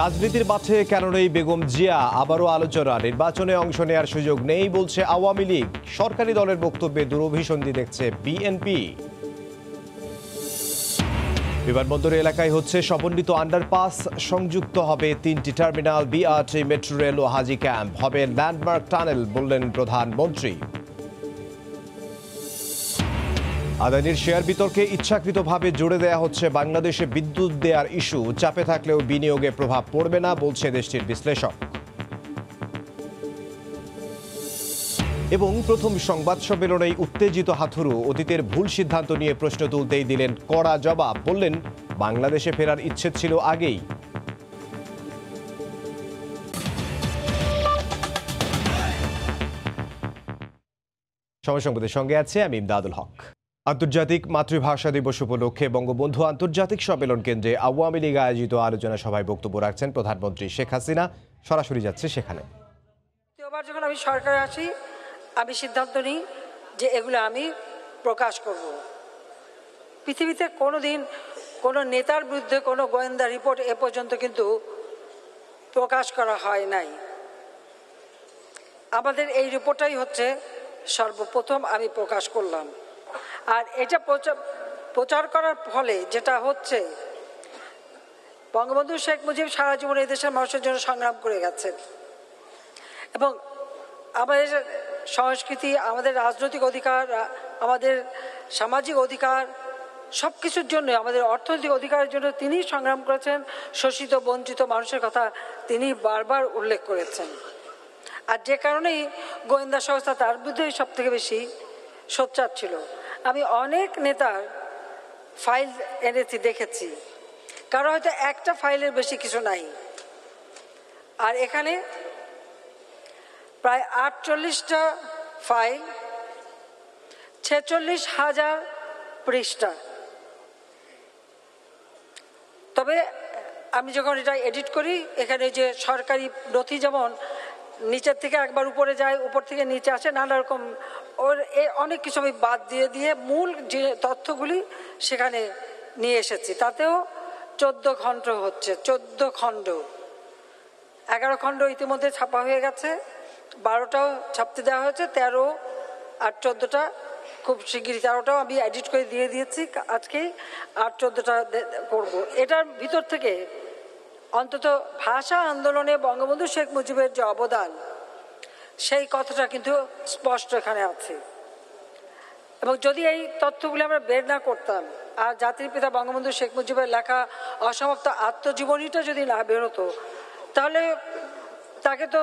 রাজনীতির মাঠে কেন নেই বেগম জিয়া? আবারও আলোচনা, নির্বাচনে অংশ নেওয়ার সুযোগ নেই বলছে আওয়ামী লীগ। সরকারি দলের বক্তব্যে দুরভিসন্ধি দেখছে বিএনপি। বিমানবন্দর এলাকায় হচ্ছে সমন্বিত আন্ডারপাস, সংযুক্ত হবে তিনটি টার্মিনাল, বিআরটি, মেট্রো রেল ও হাজি ক্যাম্প। হবে ল্যান্ডমার্ক টানেল বললেন প্রধানমন্ত্রী। আদানির শেয়ার বিতর্কে ইচ্ছাকৃতভাবে জুড়ে দেয়া হচ্ছে বাংলাদেশে বিদ্যুৎ দেওয়ার ইস্যু। চাপে থাকলেও বিনিয়োগে প্রভাব পড়বে না, বলছে দেশটির বিশ্লেষক। এবং প্রথম সংবাদ সম্মেলনেই উত্তেজিত হাথুরু। অতীতের ভুল সিদ্ধান্ত নিয়ে প্রশ্ন তুলতেই দিলেন কড়া জবাব। বললেন, বাংলাদেশে ফেরার ইচ্ছে ছিল আগেই। সময় সংবাদের সঙ্গে আছে আমি ইমদাদুল হক। আন্তর্জাতিক মাতৃভাষা দিবস উপলক্ষে বঙ্গবন্ধু আন্তর্জাতিক সম্মেলন কেন্দ্রে আওয়ামী লীগ আয়োজিত আলোচনা সভায় বক্তব্য রাখছেন প্রধানমন্ত্রী শেখ হাসিনা। সরাসরি যাচ্ছে সেখানে। দ্বিতীয়বার যখন আমি সরকারে আসি, আমি সিদ্ধান্ত নিই যে এগুলো আমি প্রকাশ করব। পৃথিবীতে কোনো দিন কোনো নেতার বিরুদ্ধে কোনো গোয়েন্দা রিপোর্ট এ পর্যন্ত কিন্তু প্রকাশ করা হয় নাই। আমাদের এই রিপোর্টটাই হচ্ছে সর্বপ্রথম আমি প্রকাশ করলাম। আর এটা প্রচার করার ফলে যেটা হচ্ছে, বঙ্গবন্ধু শেখ মুজিব সারা জীবন এই দেশের মানুষের জন্য সংগ্রাম করে গেছেন। এবং আমাদের সংস্কৃতি, আমাদের রাজনৈতিক অধিকার, আমাদের সামাজিক অধিকার সব কিছুর জন্য, আমাদের অর্থনৈতিক অধিকারের জন্য তিনি সংগ্রাম করেছেন। শোষিত, বঞ্চিত মানুষের কথা তিনি বারবার উল্লেখ করেছেন। আর যে কারণেই গোয়েন্দা সংস্থা তার বিরুদ্ধেই সব থেকে বেশি সোচ্চার ছিল। আমি অনেক নেতার ফাইল এনেছি, দেখেছি। কারও হয়তো একটা ফাইলের বেশি কিছু নাই। আর এখানে প্রায় আটচল্লিশটা ফাইল, ছেচল্লিশ হাজার পৃষ্ঠা। তবে আমি যখন এটা এডিট করি, এখানে যে সরকারি নথি যেমন নিচের থেকে একবার উপরে যায়, উপর থেকে নিচে আসে, নানা রকম ওর এ অনেক কিছু আমি বাদ দিয়ে দিয়ে মূল যে তথ্যগুলি সেখানে নিয়ে এসেছি। তাতেও চোদ্দ খণ্ড হচ্ছে, চোদ্দ খণ্ড। এগারো খণ্ড ইতিমধ্যে ছাপা হয়ে গেছে, বারোটাও ছাপতে দেওয়া হয়েছে, তেরো আর চোদ্দোটা খুব শিগগিরই, তেরোটাও আমি এডিট করে দিয়ে দিয়েছি, আজকেই আর চোদ্দোটা করব। এটার ভিতর থেকে অন্তত ভাষা আন্দোলনে বঙ্গবন্ধু শেখ মুজিবের যে অবদান, সেই কথাটা কিন্তু স্পষ্ট এখানে আছে। এবং যদি এই তথ্যগুলি আমরা বের না করতাম, আর জাতির পিতা বঙ্গবন্ধু শেখ মুজিবের লেখা অসমাপ্ত আত্মজীবনীটা যদি না বেরোতো তাহলে তাকে তো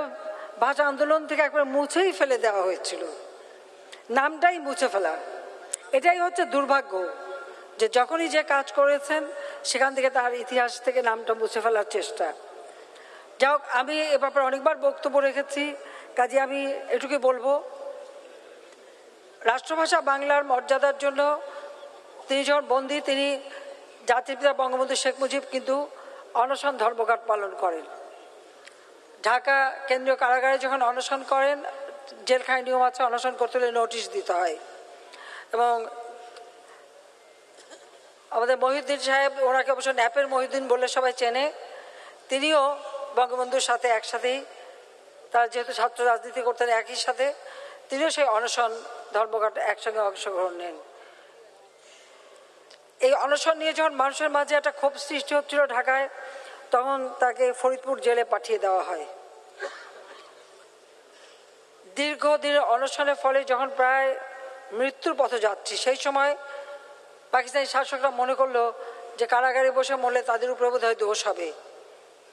ভাষা আন্দোলন থেকে একবার মুছেই ফেলে দেওয়া হয়েছিল। নামটাই মুছে ফেলা। এটাই হচ্ছে দুর্ভাগ্য। যে যখনই যে কাজ করেছেন, সেখান থেকে তার ইতিহাস থেকে নামটা মুছে ফেলার চেষ্টা। যাই হোক, আমি এ ব্যাপারে অনেকবার বক্তব্য রেখেছি, কাজে আমি এটুকু বলব। রাষ্ট্রভাষা বাংলার মর্যাদার জন্য তিনি যখন বন্দী, তিনি জাতির পিতা বঙ্গবন্ধু শেখ মুজিব কিন্তু অনশন ধর্মঘট পালন করেন। ঢাকা কেন্দ্রীয় কারাগারে যখন অনশন করেন, জেলখানায় নিয়ম আছে, অনশন করতে হলে নোটিশ দিতে হয়। এবং আমাদের মহিউদ্দিন সাহেব ওনাকে অবশ্য ন্যাপের মহিউদ্দিন বলে সবাই চেনে। তিনিও বঙ্গবন্ধুর সাথে একসাথেই তার যেহেতু ছাত্র রাজনীতি করতেন একই সাথে, তিনিও সেই অনশন ধর্মঘট একসঙ্গে অংশগ্রহণ নেন। এই অনশন নিয়ে যখন মানুষের মাঝে একটা ক্ষোভ সৃষ্টি হচ্ছিল ঢাকায়, তখন তাকে ফরিদপুর জেলে পাঠিয়ে দেওয়া হয়। দীর্ঘদিনের অনশনের ফলে যখন প্রায় মৃত্যুর পথে যাচ্ছি সেই সময় পাকিস্তানি শাসকরা মনে করল যে কারাগারে বসে মরলে তাদের উপরে বোধ হয় দোষ হবে।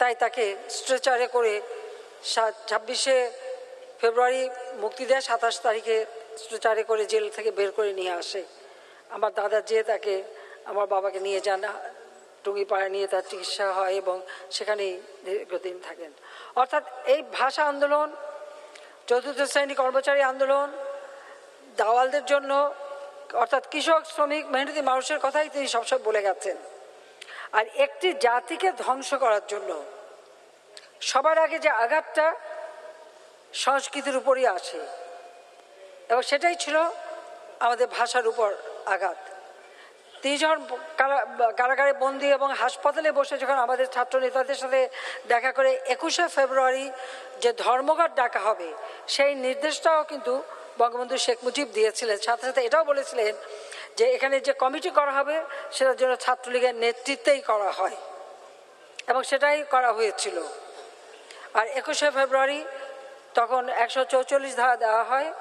তাই তাকে স্ট্রেচারে করে ছাব্বিশে ফেব্রুয়ারি মুক্তি দেয়, সাতাশ তারিখে স্ট্রেচারে করে জেল থেকে বের করে নিয়ে আসে। আমার দাদা যেয়ে তাকে আমার বাবাকে নিয়ে যান টুঙ্গিপাড়ায় নিয়ে তার চিকিৎসা হয় এবং সেখানেই দীর্ঘদিন থাকেন। অর্থাৎ এই ভাষা আন্দোলন, চতুর্থ শ্রেণি কর্মচারী আন্দোলন, দাওয়ালদের জন্য অর্থাৎ কৃষক, শ্রমিক, মেহনতি মানুষের কথাই তিনি সবসময় বলে গেছেন। আর একটি জাতিকে ধ্বংস করার জন্য সবার আগে যে আঘাতটা সংস্কৃতির উপরই আসে, এবং সেটাই ছিল আমাদের ভাষার উপর আঘাত। তিনি যখন কারা- কারাগারে বন্দি এবং হাসপাতালে বসে যখন আমাদের ছাত্র নেতাদের সাথে দেখা করে একুশে ফেব্রুয়ারি যে ধর্মঘট ডাকা হবে, সেই নির্দেশটাও কিন্তু বঙ্গবন্ধু শেখ মুজিব দিয়েছিলেন। সাথে সাথে এটাও বলেছিলেন যে এখানে যে কমিটি করা হবে, সেটার জন্য ছাত্রলীগের নেতৃত্বেই করা হয়। এবং সেটাই করা হয়েছিল। আর একুশে ফেব্রুয়ারি তখন একশো চৌচল্লিশ ধারা দেওয়া হয়।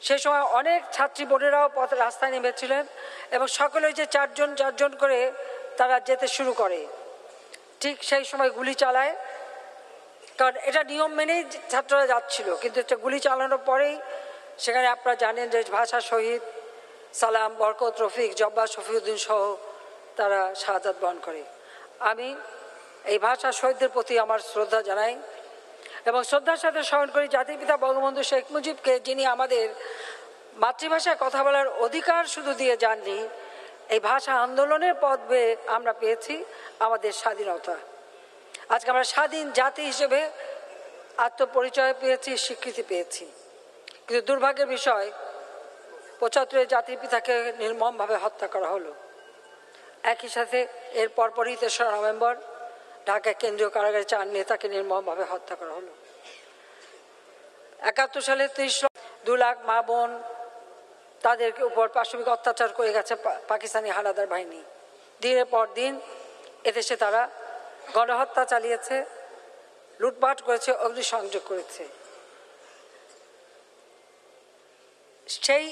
সে সময় অনেক ছাত্রী বোনেরাও পথ রাস্তায় নেমেছিলেন এবং সকলে যে চারজন চারজন করে তারা যেতে শুরু করে। ঠিক সেই সময় গুলি চালায়। কারণ এটা নিয়ম মেনেই ছাত্ররা যাচ্ছিল, কিন্তু একটা গুলি চালানোর পরেই সেখানে আপনারা জানেন যে ভাষা শহীদ, সালাম, বরকত, রফিক জব্বা শফিউদ্দিন সহ তারা শাহাদাত বহন করে। আমি এই ভাষা শহীদদের প্রতি আমার শ্রদ্ধা জানাই এবং শ্রদ্ধার সাথে স্মরণ করি জাতির পিতা বঙ্গবন্ধু শেখ মুজিবকে, যিনি আমাদের মাতৃভাষায় কথা বলার অধিকার শুধু দিয়ে যাননি, এই ভাষা আন্দোলনের পথ আমরা পেয়েছি আমাদের স্বাধীনতা। আজকে আমরা স্বাধীন জাতি হিসেবে আত্মপরিচয় পেয়েছি, স্বীকৃতি পেয়েছি। কিন্তু দুর্ভাগ্যের বিষয়, পঁচাত্তরের জাতির পিতাকে নির্মমভাবে হত্যা করা হলো। একই সাথে এর পরপরই তেসরা নভেম্বর ঢাকা কেন্দ্রীয় কারাগারে চার নেতাকে নির্মমভাবে হত্যা করা হলো। একাত্তর সালে ত্রিশ দু লাখ মা বোন তাদের উপর পাশবিক অত্যাচার করে গেছে পাকিস্তানি হানাদার বাহিনী। দিনের পর দিন এদেশে তারা গণহত্যা চালিয়েছে, লুটপাট করেছে, অগ্নিসংযোগ করেছে। সেই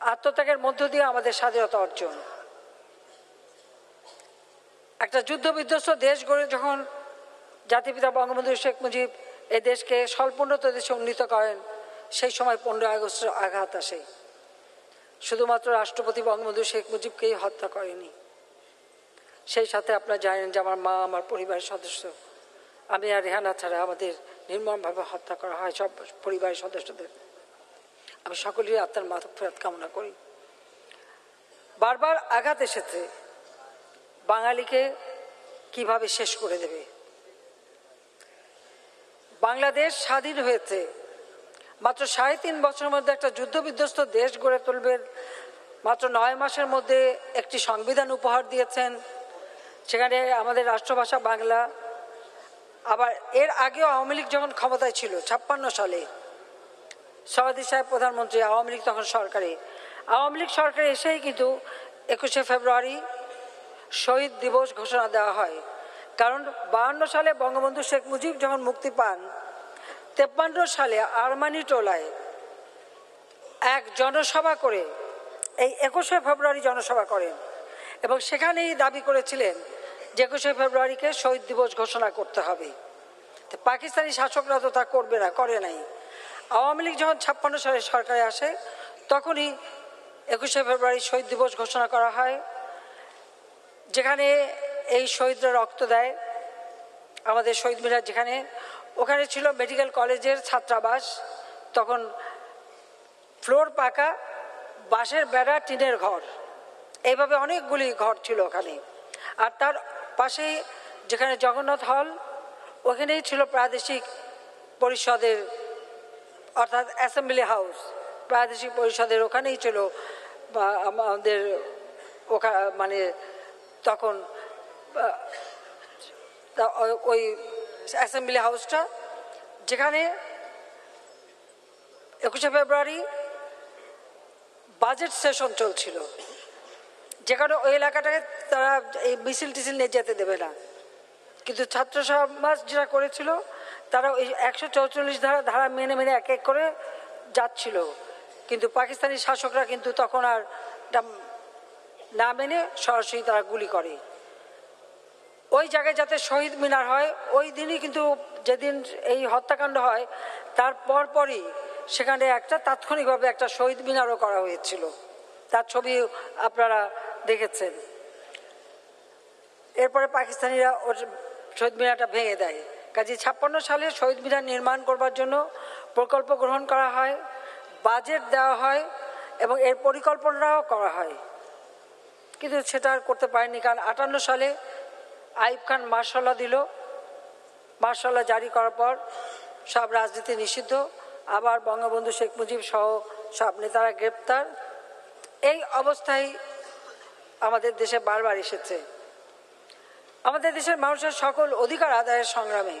আত্মত্যাগের মধ্য দিয়ে আমাদের স্বাধীনতা অর্জন। একটা যুদ্ধ বিধ্বস্ত দেশ গড়ে যখন জাতিপিতা বঙ্গবন্ধু শেখ মুজিব এই দেশকে স্বল্পোন্নত দেশে উন্নীত করেন, সেই সময় পনেরোই আগস্টের আঘাত আসে। শুধুমাত্র রাষ্ট্রপতি বঙ্গবন্ধু শেখ মুজিবকেই হত্যা করেনি। সেই সাথে আপনারা জানেন যে আমার মা, আমার পরিবারের সদস্য। আমি আর রেহানা ছাড়া আমাদের নির্মমভাবে হত্যা করা হয় সব পরিবারের সদস্যদের। আমি সকলেই আত্মার মাথা ফেরত কামনা করি। বারবার আঘাত এসেছে বাঙালিকে কীভাবে শেষ করে দেবে? বাংলাদেশ স্বাধীন হয়েছে। মাত্র সাড়ে তিন বছরের মধ্যে একটা যুদ্ধবিধ্বস্ত দেশ গড়ে তুলবেন মাত্র নয় মাসের মধ্যে একটি সংবিধান উপহার দিয়েছেন। সেখানে আমাদের রাষ্ট্রভাষা বাংলা, আবার এর আগেও আওয়ামী লীগ যখন ক্ষমতায় ছিল, ছাপ্পান্ন সালে সভাদি সাহেব প্রধানমন্ত্রী, আওয়ামী লীগ তখন সরকারে। আওয়ামী লীগ সরকারে এসেই কিন্তু একুশে ফেব্রুয়ারি শহীদ দিবস ঘোষণা দেওয়া হয়। কারণ বাহান্ন সালে বঙ্গবন্ধু শেখ মুজিব যখন মুক্তি পান, তেপ্পান্ন সালে আরমানি টোলায় এক জনসভা করে, এই একুশে ফেব্রুয়ারি জনসভা করেন এবং সেখানেই দাবি করেছিলেন যে একুশে ফেব্রুয়ারিকে শহীদ দিবস ঘোষণা করতে হবে। তো পাকিস্তানি শাসকরা তো তা করবে না, করে নাই। আওয়ামী লীগ যখন ছাপ্পান্ন সালে সরকারে আসে, তখনই একুশে ফেব্রুয়ারি শহীদ দিবস ঘোষণা করা হয়, যেখানে এই শহীদরা রক্ত দেয়। আমাদের শহীদ মিনার যেখানে, ওখানে ছিল মেডিকেল কলেজের ছাত্রাবাস, তখন ফ্লোর পাকা, বাঁশের বেড়া, টিনের ঘর। এইভাবে অনেকগুলি ঘর ছিল ওখানে। আর তার পাশেই যেখানে জগন্নাথ হল, ওখানেই ছিল প্রাদেশিক পরিষদের, অর্থাৎ অ্যাসেম্বলি হাউস। প্রাদেশিক পরিষদের ওখানেই ছিল আমাদের ওখা মানে তখন ওই অ্যাসেম্বলি হাউসটা, যেখানে একুশে ফেব্রুয়ারি বাজেট সেশন চলছিল। যেখানে ওই এলাকাটাকে তারা এই মিছিল টিছিল নিয়ে যেতে দেবে না। কিন্তু ছাত্র সমাজ যেটা করেছিল, তারা ওই একশো চৌচল্লিশ ধারা ধারা মেনে মেনে এক এক করে যাচ্ছিল। কিন্তু পাকিস্তানি শাসকরা কিন্তু তখন আর না মেনে সরাসরি তারা গুলি করে। ওই জায়গায় যাতে শহীদ মিনার হয়, ওই দিনই কিন্তু যেদিন এই হত্যাকাণ্ড হয়, তার পরপরই সেখানে একটা তাৎক্ষণিকভাবে একটা শহীদ মিনারও করা হয়েছিল। তার ছবি আপনারা দেখেছেন। এরপরে পাকিস্তানিরা ওর শহীদ মিনারটা ভেঙে দেয়। কাজে ছাপ্পান্ন সালে শহীদ মিনার নির্মাণ করবার জন্য প্রকল্প গ্রহণ করা হয় বাজেট দেওয়া হয় এবং এর পরিকল্পনাও করা হয়। কিন্তু সেটা আর করতে পারেনি কারণ আটান্ন সালে আইব খান মার্শাল্লাহ দিল। মার্শাল্লাহ জারি করার পর সব রাজনীতি নিষিদ্ধ। আবার বঙ্গবন্ধু শেখ মুজিব সহ সব নেতারা গ্রেপ্তার। এই অবস্থায় আমাদের দেশে বারবার এসেছে। আমাদের দেশের মানুষের সকল অধিকার আদায়ের সংগ্রামে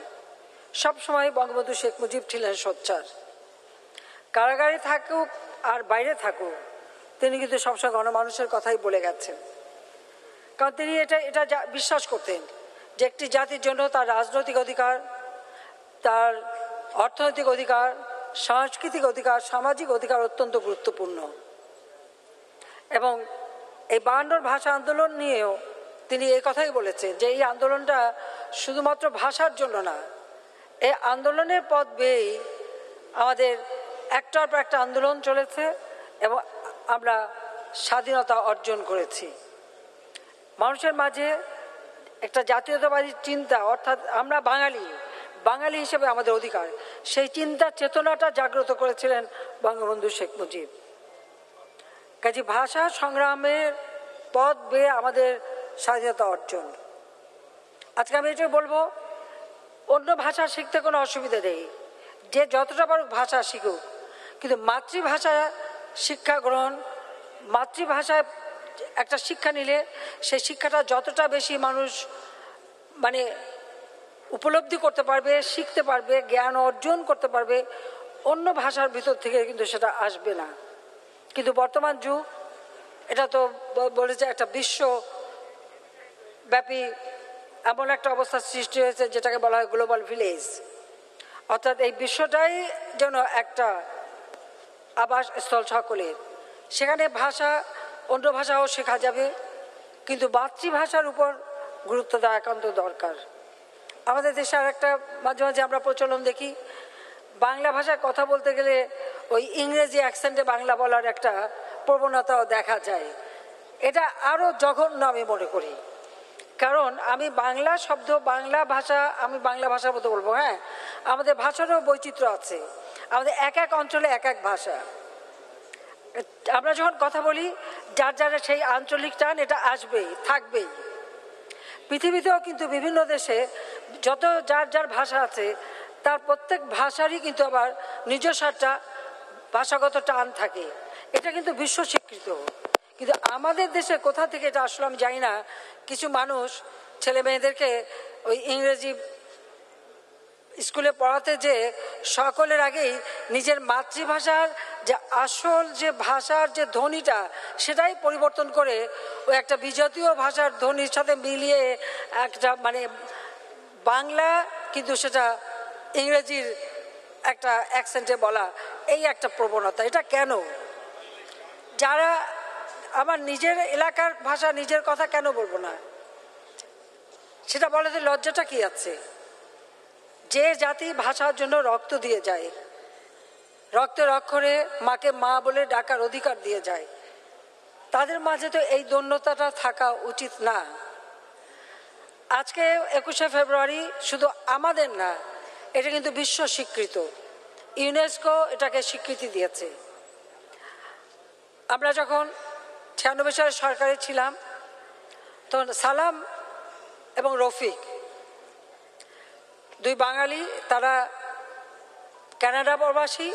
সবসময় বঙ্গবন্ধু শেখ মুজিব ছিলেন সোচ্চার। কারাগারে থাকুক আর বাইরে থাকুক, তিনি কিন্তু সবসময় গণমানুষের কথাই বলে গেছেন। কারণ তিনি এটা এটা বিশ্বাস করতেন যে একটি জাতির জন্য তার রাজনৈতিক অধিকার, তার অর্থনৈতিক অধিকার, সাংস্কৃতিক অধিকার, সামাজিক অধিকার অত্যন্ত গুরুত্বপূর্ণ। এবং এই বায়ান্নর ভাষা আন্দোলন নিয়েও তিনি এই কথাই বলেছেন যে এই আন্দোলনটা শুধুমাত্র ভাষার জন্য না এই আন্দোলনের পথ বেয়েই আমাদের একটার পর একটা আন্দোলন চলেছে এবং আমরা স্বাধীনতা অর্জন করেছি। মানুষের মাঝে একটা জাতীয়তাবাদী চিন্তা, অর্থাৎ আমরা বাঙালি বাঙালি হিসেবে আমাদের অধিকার, সেই চিন্তা, চেতনাটা জাগ্রত করেছিলেন বঙ্গবন্ধু শেখ মুজিব। কাজে ভাষা সংগ্রামের পথ বেয়ে আমাদের স্বাধীনতা অর্জন। আজকে আমি এটাই বলব, অন্য ভাষা শিখতে কোনো অসুবিধা নেই। যে যতটা পারুক ভাষা শিখুক, কিন্তু মাতৃভাষা শিক্ষা গ্রহণ, মাতৃভাষায় একটা শিক্ষা নিলে সেই শিক্ষাটা যতটা বেশি মানুষ মানে উপলব্ধি করতে পারবে, শিখতে পারবে, জ্ঞান অর্জন করতে পারবে, অন্য ভাষার ভিতর থেকে কিন্তু সেটা আসবে না। কিন্তু বর্তমান যুগ, এটা তো বলেছে একটা বিশ্ব ব্যাপী এমন একটা অবস্থার সৃষ্টি হয়েছে, যেটাকে বলা হয় গ্লোবাল ভিলেজ অর্থাৎ এই বিশ্বটাই যেন একটা আবাসস্থল সকলের। সেখানে ভাষা, অন্য ভাষাও শেখা যাবে, কিন্তু মাতৃভাষার উপর গুরুত্ব দেওয়া একান্ত দরকার। আমাদের দেশে আর একটা মাঝে মাঝে আমরা প্রচলন দেখি বাংলা ভাষায় কথা বলতে গেলে ওই ইংরেজি অ্যাকসেন্টে বাংলা বলার একটা প্রবণতাও দেখা যায়। এটা আরও জঘন্য আমি মনে করি। কারণ আমি বাংলা শব্দ, বাংলা ভাষা, আমি বাংলা ভাষার মতো বলব হ্যাঁ? আমাদের ভাষারও বৈচিত্র্য আছে। আমাদের এক এক অঞ্চলে এক এক ভাষা। আমরা যখন কথা বলি, যার যার সেই আঞ্চলিক টান এটা আসবেই, থাকবেই। পৃথিবীতেও কিন্তু বিভিন্ন দেশে যত যার যার ভাষা আছে তার প্রত্যেক ভাষারই কিন্তু আবার নিজস্ব একটা ভাষাগত টান থাকে। এটা কিন্তু বিশ্ব স্বীকৃত। কিন্তু আমাদের দেশে কোথা থেকে এটা আসলে আমি জানি না। কিছু মানুষ, ছেলে মেয়েদেরকে ওই ইংরেজি স্কুলে পড়াতে যে সকলের আগেই নিজের মাতৃভাষার যে আসল যে ভাষার যে ধ্বনিটা, সেটাই পরিবর্তন করে ও একটা বিজাতীয় ভাষার ধ্বনির সাথে মিলিয়ে একটা মানে বাংলা কিন্তু সেটা ইংরেজির একটা অ্যাকসেন্টে বলা, এই একটা প্রবণতা, এটা কেন? যারা আমার নিজের এলাকার ভাষা, নিজের কথা কেন বলব না? সেটা বলাতে লজ্জাটা কি আছে? যে জাতি ভাষার জন্য রক্ত দিয়ে যায়, রক্তের অক্ষরে মাকে মা বলে ডাকার অধিকার দিয়ে যায়, তাদের মাঝে তো এই দন্যতাটা থাকা উচিত না। আজকে একুশে ফেব্রুয়ারি শুধু আমাদের না এটা কিন্তু বিশ্ব স্বীকৃত। ইউনেস্কো এটাকে স্বীকৃতি দিয়েছে। আমরা যখন ছিয়ানব্বই সালে সরকারে ছিলাম, তখন সালাম এবং রফিক, দুই বাঙালি, তারা কানাডা প্রবাসী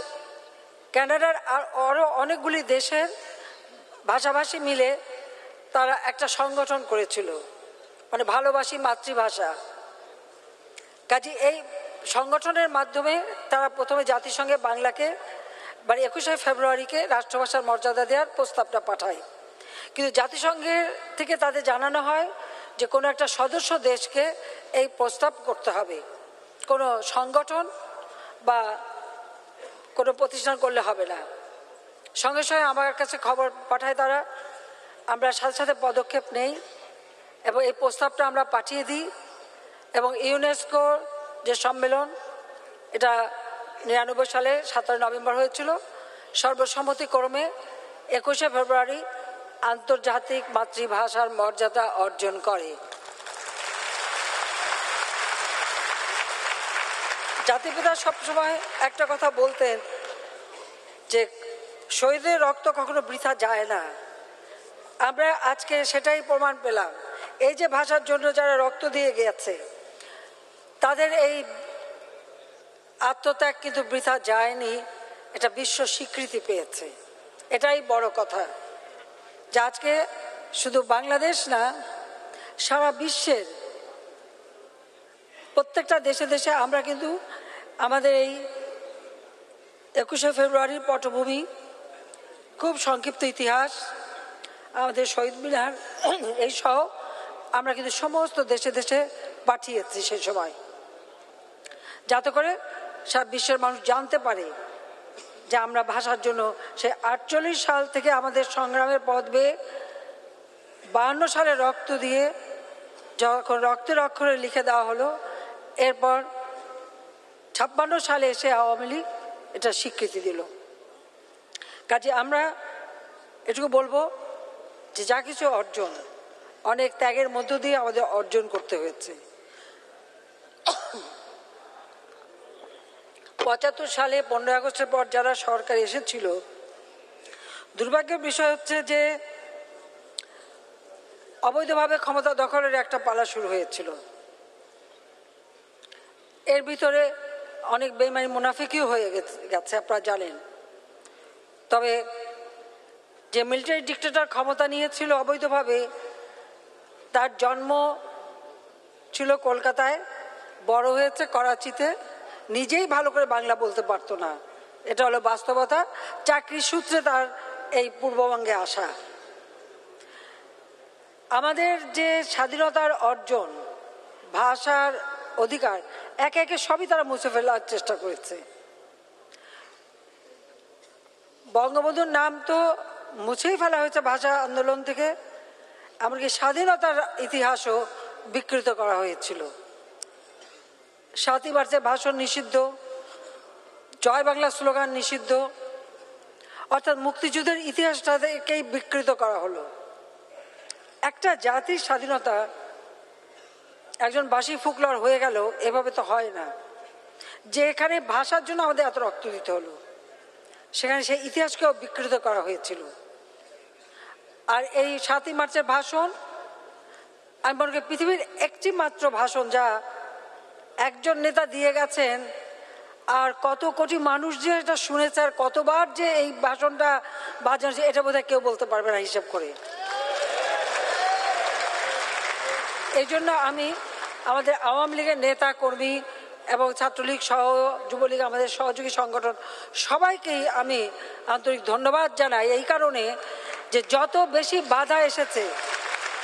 কানাডার আর আরও অনেকগুলি দেশের ভাষাভাষী মিলে তারা একটা সংগঠন করেছিল। মানে ভালোবাসি মাতৃভাষা। কাজে এই সংগঠনের মাধ্যমে তারা প্রথমে জাতিসংঘে বাংলাকে মানে একুশে ফেব্রুয়ারিকে রাষ্ট্রভাষার মর্যাদা দেওয়ার প্রস্তাবটা পাঠায়। কিন্তু জাতিসংঘের থেকে তাদের জানানো হয় যে কোনো একটা সদস্য দেশকে এই প্রস্তাব করতে হবে। কোনো সংগঠন বা কোনো প্রতিষ্ঠান করলে হবে না। সঙ্গে সঙ্গে আমার কাছে খবর পাঠায় তারা, আমরা সাথে সাথে পদক্ষেপ নেই এবং এই প্রস্তাবটা আমরা পাঠিয়ে দিই এবং ইউনেস্কোর যে সম্মেলন, এটা নিরানব্বই সালে সতেরো নভেম্বর হয়েছিল। সর্বসম্মতিক্রমে একুশে ফেব্রুয়ারি আন্তর্জাতিক মাতৃভাষার মর্যাদা অর্জন করে। জাতিপিতা সবসময় একটা কথা বলতেন যে শহীদের রক্ত কখনো বৃথা যায় না। আমরা আজকে সেটাই প্রমাণ পেলাম। এই যে ভাষার জন্য যারা রক্ত দিয়ে গেছে তাদের এই আত্মত্যাগ কিন্তু বৃথা যায়নি, এটা বিশ্ব স্বীকৃতি পেয়েছে। এটাই বড় কথা। যে আজকে শুধু বাংলাদেশ না, সারা বিশ্বের প্রত্যেকটা দেশে দেশে আমরা কিন্তু আমাদের এই একুশে ফেব্রুয়ারির পটভূমি, খুব সংক্ষিপ্ত ইতিহাস, আমাদের শহীদ মিনার, এই সহ আমরা কিন্তু সমস্ত দেশে দেশে পাঠিয়েছি সেই সময়। যাতে করে সব বিশ্বের মানুষ জানতে পারে যে আমরা ভাষার জন্য সে আটচল্লিশ সাল থেকে আমাদের সংগ্রামের পথ বেয়ে বাহান্ন সালে রক্ত দিয়ে যখন রক্তের অক্ষরে লিখে দেওয়া হলো, এরপর ছাপ্পান্ন সালে এসে আওয়ামী লীগ এটা স্বীকৃতি দিল। কাজে আমরা এটুকু বলব যে যা কিছু অর্জন, অনেক ত্যাগের মধ্য দিয়ে আমাদের অর্জন করতে হয়েছে। পঁচাত্তর সালে পনেরোই আগস্টের পর যারা সরকার এসেছিল, দুর্ভাগ্যের বিষয় হচ্ছে যে অবৈধভাবে ক্ষমতা দখলের একটা পালা শুরু হয়েছিল। এর ভিতরে অনেক বেমানি মুনাফিকই হয়ে গেছে, আপনারা জানেন। তবে যে মিলিটারি ডিক্টেটর ক্ষমতা নিয়েছিল অবৈধভাবে, তার জন্ম ছিল কলকাতায়, বড় হয়েছে করাচিতে। নিজেই ভালো করে বাংলা বলতে পারতো না। এটা হলো বাস্তবতা। চাকরির সূত্রে তার এই পূর্ববঙ্গে আসা। আমাদের যে স্বাধীনতার অর্জন, ভাষার অধিকার, একে একে সবই তারা মুছে ফেলার চেষ্টা করেছে। বঙ্গবন্ধুর নাম তো মুছেই ফেলা হয়েছে ভাষা আন্দোলন থেকে, এমনকি স্বাধীনতার ইতিহাসও বিকৃত করা হয়েছিল। সাতই মার্চে ভাষণ নিষিদ্ধ, জয় বাংলা স্লোগান নিষিদ্ধ, অর্থাৎ মুক্তিযুদ্ধের ইতিহাসটাকেই বিকৃত করা হলো। একটা জাতির স্বাধীনতা একজন বাসি ফুকলার হয়ে গেল, এভাবে তো হয় না। যে এখানে ভাষার জন্য আমাদের এত রক্ত দিতে হলো, সেখানে সেই ইতিহাসকেও বিকৃত করা হয়েছিল। আর এই সাতই মার্চের ভাষণ, আমি মনে করি পৃথিবীর একটি মাত্র ভাষণ যা একজন নেতা দিয়ে গেছেন, আর কত কোটি মানুষ যে এটা শুনেছে, আর কতবার যে এই ভাষণটা বাজানো এটা বোধহয় কেউ বলতে পারবে না হিসেব করে। এই জন্য আমি আমাদের আওয়ামী লীগের নেতা, কর্মী এবং ছাত্রলীগ সহ যুবলীগ, আমাদের সহযোগী সংগঠন, সবাইকেই আমি আন্তরিক ধন্যবাদ জানাই এই কারণে যে যত বেশি বাধা এসেছে,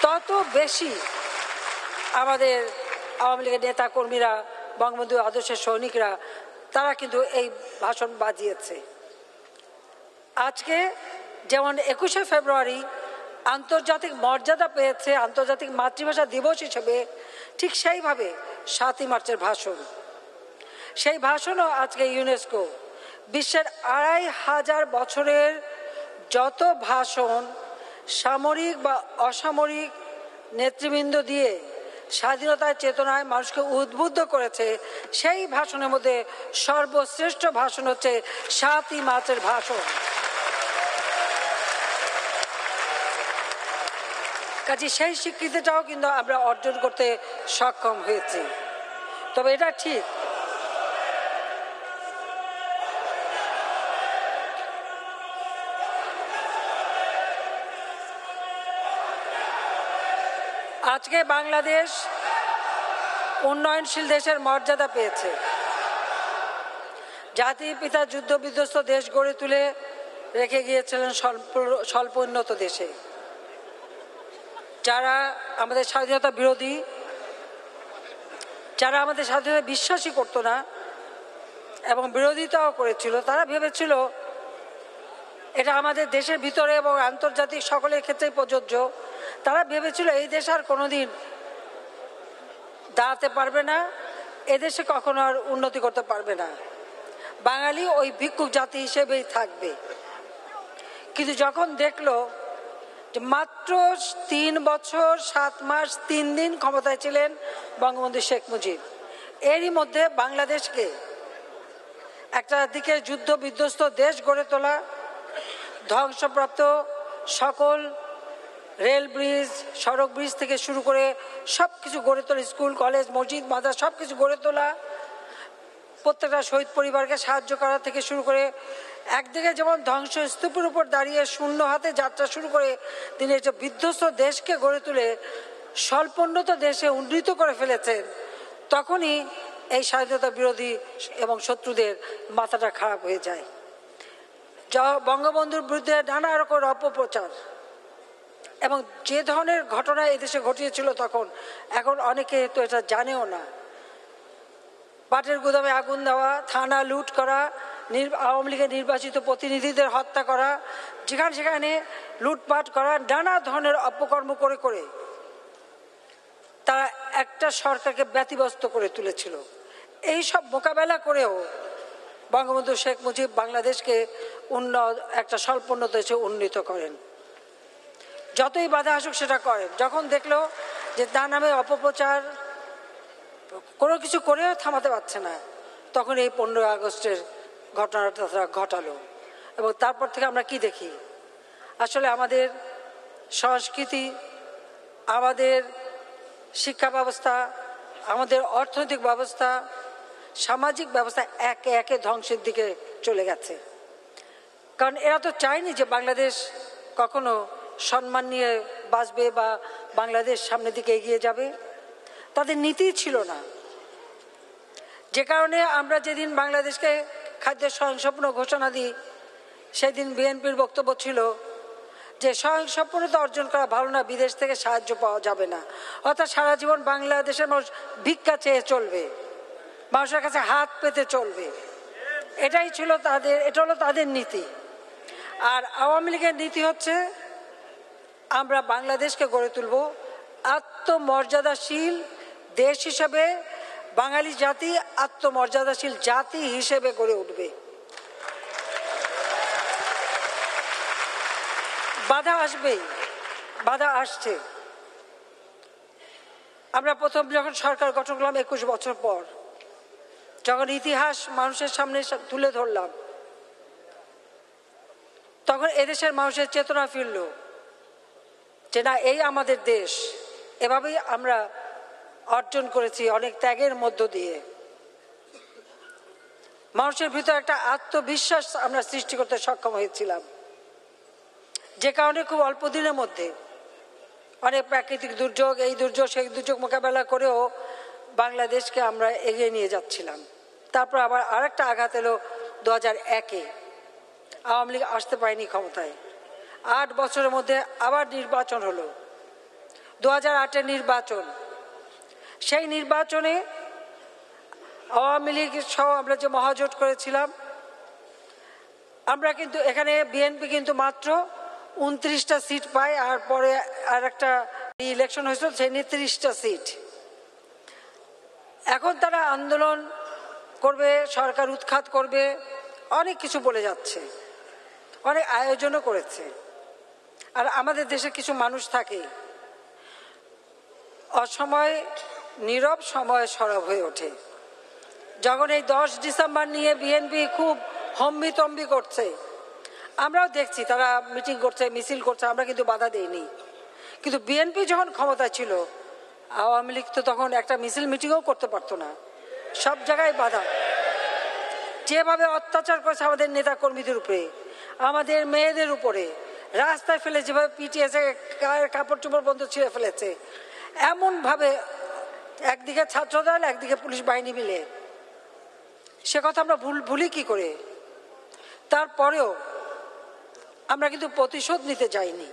তত বেশি আমাদের আওয়ামী লীগের নেতা কর্মীরা বঙ্গবন্ধু আদর্শের সৈনিকরা, তারা কিন্তু এই ভাষণ বাজিয়েছে। আজকে যেমন একুশে ফেব্রুয়ারি আন্তর্জাতিক মর্যাদা পেয়েছে, আন্তর্জাতিক মাতৃভাষা দিবস হিসেবে, ঠিক সেইভাবে সাতই মার্চের ভাষণ। সেই ভাষণও আজকে ইউনেস্কো। বিশ্বের আড়াই হাজার বছরের যত ভাষণ সামরিক বা অসামরিক নেতৃবৃন্দ দিয়ে স্বাধীনতার চেতনায় মানুষকে উদ্বুদ্ধ করেছে, সেই ভাষণের মধ্যে সর্বশ্রেষ্ঠ ভাষণ হচ্ছে সাতই মার্চের ভাষণ। কাজে সেই স্বীকৃতিটাও কিন্তু আমরা অর্জন করতে সক্ষম হয়েছি। তবে এটা ঠিক আজকে বাংলাদেশ উন্নয়নশীল দেশের মর্যাদা পেয়েছে। জাতির পিতা, যুদ্ধ বিধ্বস্ত দেশ গড়ে তুলে রেখে গিয়েছিলেন স্বল্প স্বল্প উন্নত দেশে। যারা আমাদের স্বাধীনতা বিরোধী, যারা আমাদের স্বাধীনতা বিশ্বাসই করতো না এবং বিরোধিতাও করেছিল, তারা ভেবেছিল এটা আমাদের দেশের ভিতরে এবং আন্তর্জাতিক সকলের ক্ষেত্রেই প্রযোজ্য। তারা ভেবেছিল এই দেশ আর কোনোদিন দাঁড়াতে পারবে না এদেশে কখনো আর উন্নতি করতে পারবে না। বাঙালি ওই ভিক্ষুক জাতি হিসেবেই থাকবে। কিন্তু যখন দেখল যে মাত্র তিন বছর, সাত মাস, তিন দিন ক্ষমতায় ছিলেন বঙ্গবন্ধু শেখ মুজিব, এরই মধ্যে বাংলাদেশকে একটা দিকে যুদ্ধ বিধ্বস্ত দেশ গড়ে তোলা, ধ্বংসপ্রাপ্ত সকল রেল ব্রিজ, সড়ক ব্রিজ থেকে শুরু করে সব কিছু গড়ে তোলা, স্কুল, কলেজ, মসজিদ, মাদ্রাস সব কিছু গড়ে তোলা। প্রত্যেকটা শহীদ পরিবারকে সাহায্য করা থেকে শুরু করে একদিকে যেমন ধ্বংসস্তূপের উপর দাঁড়িয়ে শূন্য হাতে যাত্রা শুরু করে, তিনি যে বিধ্বস্ত দেশকে গড়ে তুলে স্বল্পোন্নত দেশে উন্নীত করে ফেলেছেন। তখনই এই স্বাধীনতা বিরোধী এবং শত্রুদের মাথাটা খারাপ হয়ে যায়। বঙ্গবন্ধুর বিরুদ্ধে নানা রকম অপপ্রচার। এবং যে ধরনের ঘটনা এদেশে ঘটিয়েছিল তখন, এখন অনেকে তো এটা জানেও না। পাটের গুদামে আগুন দেওয়া, থানা লুট করা আওয়ামী লীগের নির্বাচিত প্রতিনিধিদের হত্যা করা, যেখানে সেখানে লুটপাট করা, নানা ধরনের অপকর্ম করে করে তারা একটা সরকারকে ব্যতিব্যস্ত করে তুলেছিল। এই সব মোকাবেলা করেও বঙ্গবন্ধু শেখ মুজিব বাংলাদেশকে উন্নত একটা স্বল্পোন্নত দেশে উন্নীত করেন। যতই বাধা আসুক সেটা করেন যখন দেখল যে তার নামে অপপ্রচার, কোনো কিছু করেও থামাতে পারছে না, তখন এই পনেরোই আগস্টের ঘটনাটা তারা ঘটালো। এবং তারপর থেকে আমরা কি দেখি? আসলে আমাদের সংস্কৃতি, আমাদের শিক্ষা ব্যবস্থা, আমাদের অর্থনৈতিক ব্যবস্থা, সামাজিক ব্যবস্থা একে একে ধ্বংসের দিকে চলে গেছে। কারণ এরা তো চায়নি যে বাংলাদেশ কখনো সম্মান নিয়ে বাঁচবে বা বাংলাদেশ সামনের দিকে এগিয়ে যাবে, তাদের নীতি ছিল না। যে কারণে আমরা যেদিন বাংলাদেশকে খাদ্য স্বয়ংসম্পূর্ণ ঘোষণা দিই, সেদিন বিএনপির বক্তব্য ছিল যে স্বয়ংসম্পূর্ণতা অর্জন করা ভালো না, বিদেশ থেকে সাহায্য পাওয়া যাবে না। অর্থাৎ সারা জীবন বাংলাদেশের মানুষ ভিক্ষা চেয়ে চলবে, মানুষের কাছে হাত পেতে চলবে। এটাই ছিল তাদের, এটা হলো তাদের নীতি। আর আওয়ামী লীগের নীতি হচ্ছে আমরা বাংলাদেশকে গড়ে তুলব। আত্মমর্যাদাশীল দেশ হিসেবে, বাঙালি জাতি আত্মমর্যাদাশীল জাতি হিসেবে গড়ে উঠবে। বাধা আসবেই, বাধা আসছে। আমরা প্রথম যখন সরকার গঠন করলাম, একুশ বছর পর, যখন ইতিহাস মানুষের সামনে তুলে ধরলাম, তখন এদেশের মানুষের চেতনা ফিরল। যে না, এই আমাদের দেশ। এভাবেই আমরা অর্জন করেছি অনেক ত্যাগের মধ্য দিয়ে। মানুষের ভিতর একটা আত্মবিশ্বাস আমরা সৃষ্টি করতে সক্ষম হয়েছিলাম। যে কারণে খুব অল্প দিনের মধ্যে অনেক প্রাকৃতিক দুর্যোগ, এই দুর্যোগ, সেই দুর্যোগ মোকাবেলা করেও বাংলাদেশকে আমরা এগিয়ে নিয়ে যাচ্ছিলাম। তারপর আবার আরেকটা আঘাত এলো দু হাজার একে। আওয়ামী লীগ আসতে পারেনি ক্ষমতায়। আট বছরের মধ্যে আবার নির্বাচন হলো। দু হাজার আটের নির্বাচন। সেই নির্বাচনে আওয়ামী লীগ সহ আমরা যে মহাজোট করেছিলাম, আমরা কিন্তু এখানে বিএনপি কিন্তু মাত্র উনত্রিশটা সিট পায়, আর পরে আর একটা ইলেকশন হয়েছিল, সেই নিয়ে সিট। এখন তারা আন্দোলন করবে, সরকার উৎখাত করবে, অনেক কিছু বলে যাচ্ছে, অনেক আয়োজনও করেছে। আর আমাদের দেশে কিছু মানুষ থাকে, অসময়, নীরব সময় সরব হয়ে ওঠে। যখন এই দশ ডিসেম্বর নিয়ে বিএনপি খুব হম্বিতম্বি করছে, আমরাও দেখছি, তারা মিটিং করছে, মিছিল করছে, আমরা কিন্তু বাধা দেইনি। কিন্তু বিএনপি যখন ক্ষমতা ছিল, আওয়ামী লীগ তো তখন একটা মিছিল মিটিংও করতে পারতো না। সব জায়গায় বাধা। যেভাবে অত্যাচার করেছে আমাদের নেতা কর্মীদের উপরে, আমাদের মেয়েদের উপরে রাস্তায় ফেলে যেভাবে পিটিয়েছে কাপড় চোপড় বন্ধ ছিঁড়ে ফেলেছে, এমনভাবে একদিকে ছাত্রদল, একদিকে পুলিশ বাহিনী মিলে। সে কথা আমরা ভুল, ভুলি কি করে? তারপরেও আমরা কিন্তু প্রতিশোধ নিতে যাইনি।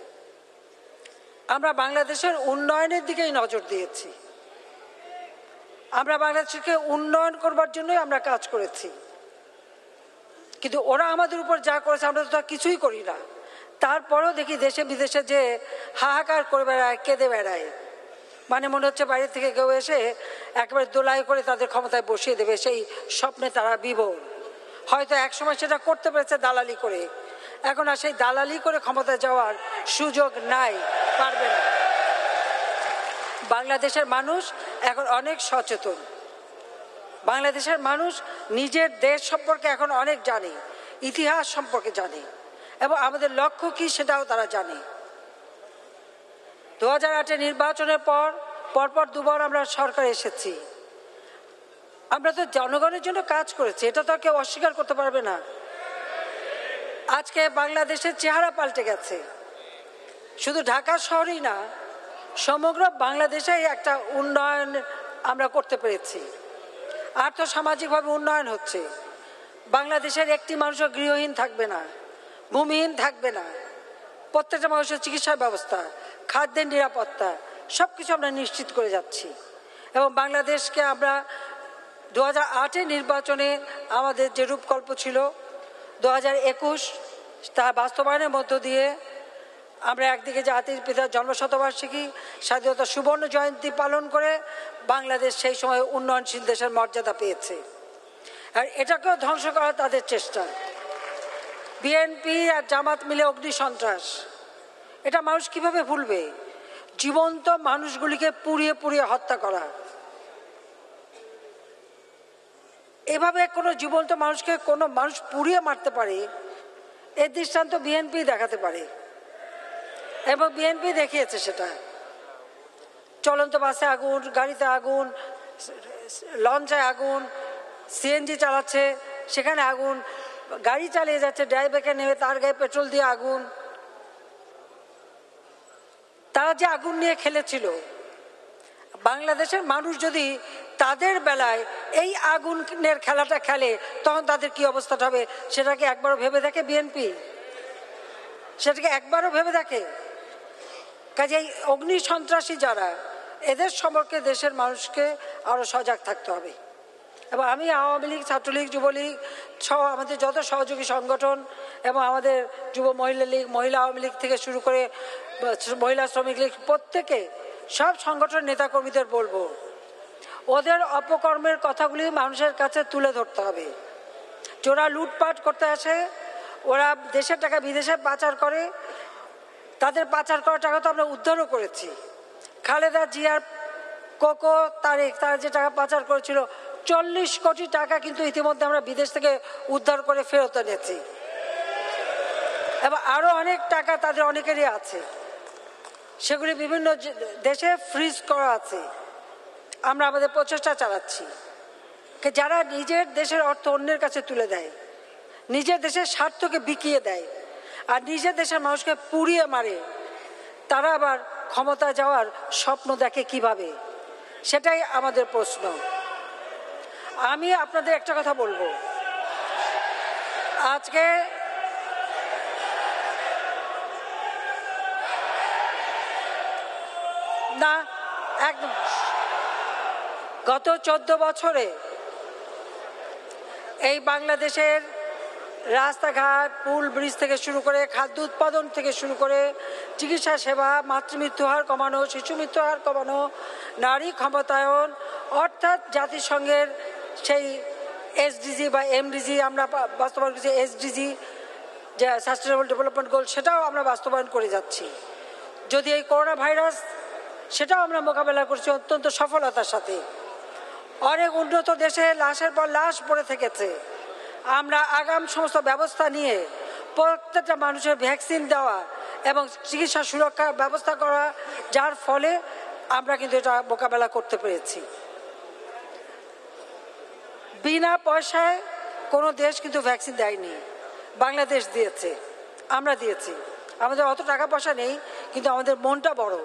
আমরা বাংলাদেশের উন্নয়নের দিকেই নজর দিয়েছি। আমরা বাংলাদেশকে উন্নয়ন করবার জন্যই আমরা কাজ করেছি। কিন্তু ওরা আমাদের উপর যা করেছে আমরা তা কিছুই করি না। তারপরেও দেখি দেশে বিদেশে যে হাহাকার করে বেড়ায়, কেঁদে বেড়ায়। মানে মনে হচ্ছে বাইরে থেকে কেউ এসে একেবারে দোলাই করে তাদের ক্ষমতায় বসিয়ে দেবে, সেই স্বপ্নে তারা বিভোর হয়তো একসময় সেটা করতে পেরেছে দালালি করে। এখন আর সেই দালালি করে ক্ষমতায় যাওয়ার সুযোগ নাই, পারবে না। বাংলাদেশের মানুষ এখন অনেক সচেতন। বাংলাদেশের মানুষ নিজের দেশ সম্পর্কে এখন অনেক জানে, ইতিহাস সম্পর্কে জানে। এবং আমাদের লক্ষ্য কি সেটাও তারা জানে। দু হাজার আটের নির্বাচনের পর, পরপর দুবার আমরা সরকার এসেছি। আমরা তো জনগণের জন্য কাজ করেছি, এটা তো আর কেউ অস্বীকার করতে পারবে না। আজকে বাংলাদেশের চেহারা পাল্টে গেছে। শুধু ঢাকা শহরেই না, সমগ্র বাংলাদেশে একটা উন্নয়ন আমরা করতে পেরেছি। আর্থ সামাজিকভাবে উন্নয়ন হচ্ছে। বাংলাদেশের একটি মানুষও গৃহহীন থাকবে না। ভূমিহীন থাকবে না। প্রত্যেকটা মানুষের চিকিৎসা ব্যবস্থা, খাদ্যের নিরাপত্তা সব কিছু আমরা নিশ্চিত করে যাচ্ছি। এবং বাংলাদেশকে আমরা দু হাজার নির্বাচনে আমাদের যে রূপকল্প ছিল, দু হাজার একুশ তা বাস্তবায়নের মধ্য দিয়ে আমরা একদিকে জাতির পিতার জন্মশতবার্ষিকী, স্বাধীনতা সুবর্ণ জয়ন্তী পালন করে বাংলাদেশ সেই সময় উন্নয়নশীল দেশের মর্যাদা পেয়েছে। আর এটাকেও ধ্বংস করা তাদের চেষ্টা। বিএনপি আর জামাত মিলে অগ্নি সন্ত্রাস। এটা মানুষ কীভাবে ভুলবে? জীবন্ত মানুষগুলিকে পুড়িয়ে পুড়িয়ে হত্যা করা। এভাবে কোনো জীবন্ত মানুষকে কোনো মানুষ পুড়িয়ে মারতে পারে এর দৃষ্টান্ত বিএনপি দেখাতে পারে। এবং বিএনপি দেখিয়েছে সেটা। চলন্ত বাসে আগুন, গাড়িতে আগুন, লঞ্চে আগুন, সিএনজি চালাচ্ছে, সেখানে আগুন গাড়ি চালিয়ে যাচ্ছে ড্রাইভারকে নেমে তার গায়ে পেট্রোল দিয়ে আগুন। তারা যে আগুন নিয়ে খেলেছিল, বাংলাদেশের মানুষ যদি তাদের বেলায় এই আগুনের খেলাটা খেলে, তখন তাদের কি অবস্থাটা হবে? সেটাকে একবারও ভেবে দেখে বিএনপি সেটাকে একবারও ভেবে দেখে? কাজে এই অগ্নি সন্ত্রাসী যারা, এদের সম্পর্কে দেশের মানুষকে আরও সজাগ থাকতে হবে। এবং আমি আওয়ামী লীগ, ছাত্রলীগ, যুবলীগ সহ আমাদের যত সহযোগী সংগঠন এবং আমাদের যুব মহিলা লীগ, মহিলা আওয়ামী লীগ থেকে শুরু করে মহিলা শ্রমিক লীগ, প্রত্যেকে সব সংগঠনের নেতাকর্মীদের বলব, ওদের অপকর্মের কথাগুলি মানুষের কাছে তুলে ধরতে হবে। যারা লুটপাট করতে আসে, ওরা দেশের টাকা বিদেশে পাচার করে, তাদের পাচার করা টাকা তো আমরা উদ্ধারও করেছি। খালেদা জিয়ার কোকো তারেক তারা যে টাকা পাচার করেছিল চল্লিশ কোটি টাকা কিন্তু ইতিমধ্যে আমরা বিদেশ থেকে উদ্ধার করে ফেরত এনেছি। এবং আরও অনেক টাকা তাদের অনেকেরই আছে। সেগুলি বিভিন্ন দেশে ফ্রিজ করা আছে। আমরা আমাদের প্রচেষ্টা চালাচ্ছি। যারা নিজের দেশের অর্থ অন্যের কাছে তুলে দেয়, নিজের দেশের স্বার্থকে বিকিয়ে দেয়, আর নিজের দেশের মানুষকে পুড়িয়ে মারে, তারা আবার ক্ষমতা যাওয়ার স্বপ্ন দেখে কীভাবে? সেটাই আমাদের প্রশ্ন। আমি আপনাদের একটা কথা বলব। আজকে না, একদম। গত চোদ্দ বছরে এই বাংলাদেশের রাস্তাঘাট, পুল ব্রিজ থেকে শুরু করে খাদ্য উৎপাদন থেকে শুরু করে চিকিৎসা সেবা, মাতৃমৃত্যু হার কমানো, শিশু মৃত্যু হার কমানো, নারী ক্ষমতায়ন, অর্থাৎ জাতিসংঘের সেই এসডিজি বা এমডিজি আমরা বাস্তবায়ন করছি এসডিজি যে সাস্টেনেবল ডেভেলপমেন্ট গোল সেটাও আমরা বাস্তবায়ন করে যাচ্ছি। যদি এই করোনা ভাইরাস সেটাও আমরা মোকাবেলা করছি অত্যন্ত সফলতার সাথে। অনেক উন্নত দেশে লাশের পর লাশ পড়ে থেকেছে। আমরা আগাম সমস্ত ব্যবস্থা নিয়ে প্রত্যেকটা মানুষের ভ্যাকসিন দেওয়া এবং চিকিৎসা সুরক্ষার ব্যবস্থা করা, যার ফলে আমরা কিন্তু এটা মোকাবেলা করতে পেরেছি। বিনা পয়সায় কোনো দেশ কিন্তু ভ্যাকসিন দেয়নি। বাংলাদেশ দিয়েছে। আমরা দিয়েছি। আমাদের অত টাকা পয়সা নেই, কিন্তু আমাদের মনটা বড়।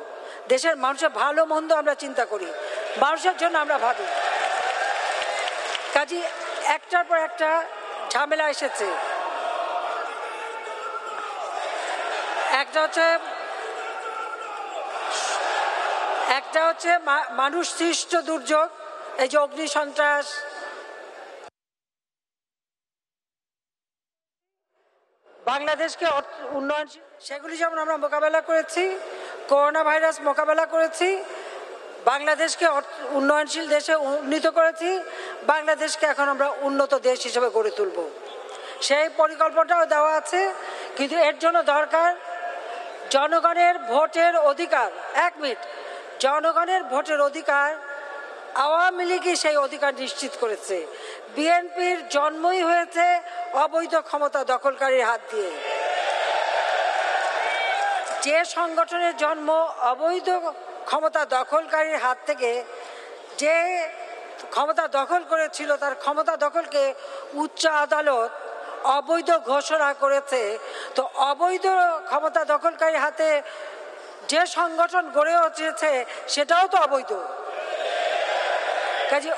দেশের মানুষের ভালো মন্দ আমরা চিন্তা করি। মানুষের জন্য আমরা ভাবি। কাজী একটার পর একটা ঝামেলা এসেছে। একটা হচ্ছে একটা হচ্ছে মানুষ সৃষ্ট দুর্যোগ, এই যে অগ্নি সন্ত্রাস বাংলাদেশকে উন্নয়নশীল সেগুলি যেমন আমরা মোকাবেলা করেছি, করোনা ভাইরাস মোকাবেলা করেছি, বাংলাদেশকে উন্নয়নশীল দেশে উন্নীত করেছি, বাংলাদেশকে এখন আমরা উন্নত দেশ হিসেবে গড়ে তুলব। সেই পরিকল্পনাটাও দেওয়া আছে, কিন্তু এর জন্য দরকার জনগণের ভোটের অধিকার। এক মিনিট, জনগণের ভোটের অধিকার আওয়ামী লীগই সেই অধিকার নিশ্চিত করেছে। বিএনপির জন্মই হয়েছে অবৈধ ক্ষমতা দখলকারীর হাত দিয়ে। যে সংগঠনের জন্ম অবৈধ ক্ষমতা দখলকারীর হাত থেকে যে ক্ষমতা দখল করেছিল, তার ক্ষমতা দখলকে উচ্চ আদালত অবৈধ ঘোষণা করেছে। তো অবৈধ ক্ষমতা দখলকারী হাতে যে সংগঠন গড়ে উঠেছে, সেটাও তো অবৈধ। কাজে